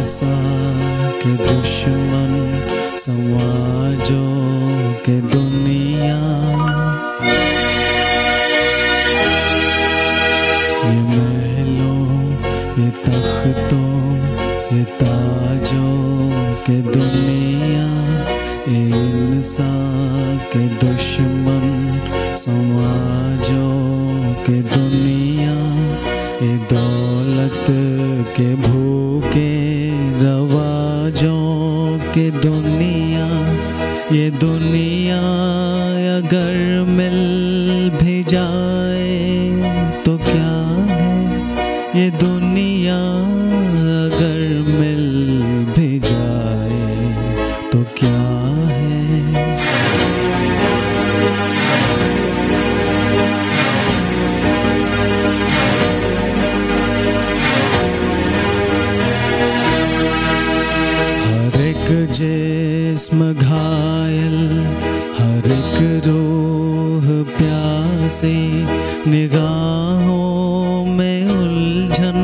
ऐसा के दुश्मन समाजों के दुनिया। ये महलों, ये तख्तों, ये ताजों के दुनिया। ये इंसान के दुश्मन समाजों के दुनिया। ये दौलत के भू ये दुनिया अगर मिल भी जाए तो क्या है? ये दुनिया अगर मिल भी जाए तो क्या है? हर एक जिस्म निगाहों में उलझन,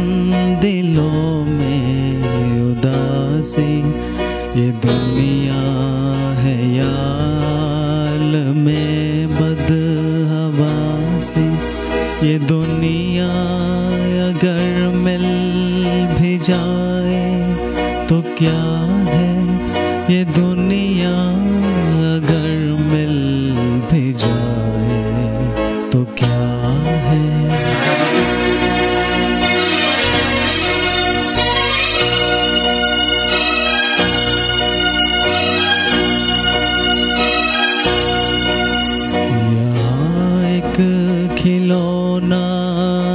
दिलों में उदासी। ये दुनिया है याल में ये दुनिया अगर मिल भी जाए तो क्या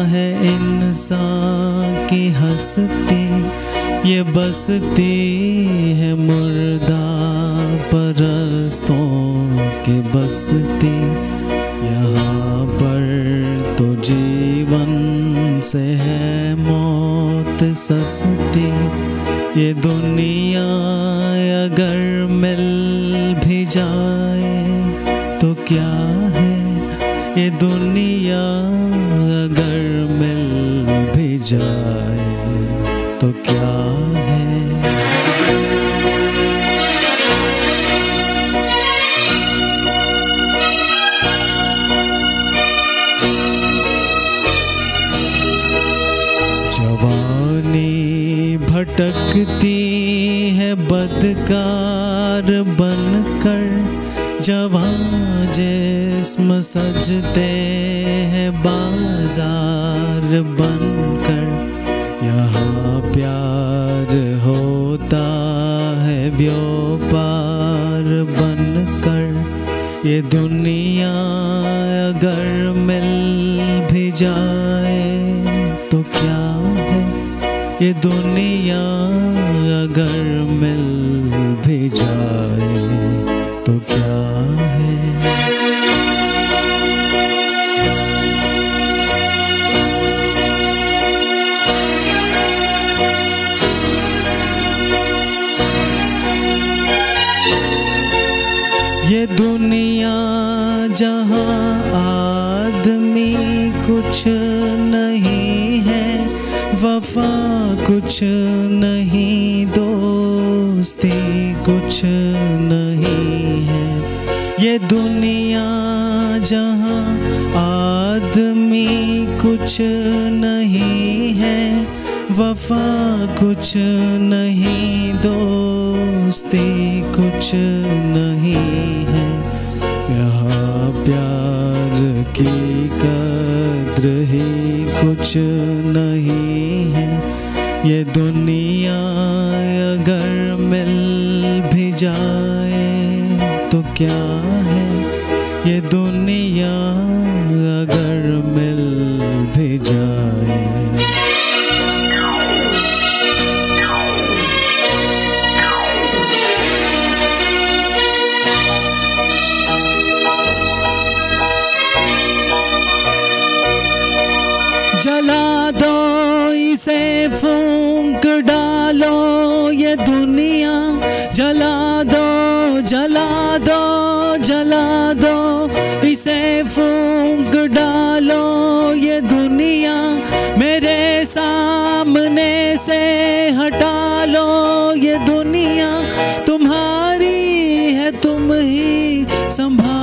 है इंसान की हंसती, ये बसती है मुर्दा परस्तों के बसती। यहाँ पर तो जीवन से है मौत सस्ती। ये दुनिया अगर मिल भी जाए तो क्या है? ये दुनिया तो क्या है? जवानी भटकती है बदकार बनकर जवान जिस्म सजते हैं बाज़ार बनकर। प्यार होता है व्यापार बनकर। ये दुनिया अगर मिल भी जाए तो क्या है? ये दुनिया अगर मिल भी जाए तो क्या है दुनिया जहाँ आदमी कुछ नहीं है, वफा कुछ नहीं, दोस्ती कुछ नहीं है। ये दुनिया जहाँ आदमी कुछ नहीं है, वफा कुछ नहीं, दोस्ती कुछ नहीं क्या है ये दुनिया अगर मिल भी जाए? जला दो इसे, फूंक डालो ये दुनिया फूंक डालो ये दुनिया मेरे सामने से हटा लो ये दुनिया तुम्हारी है तुम ही संभालो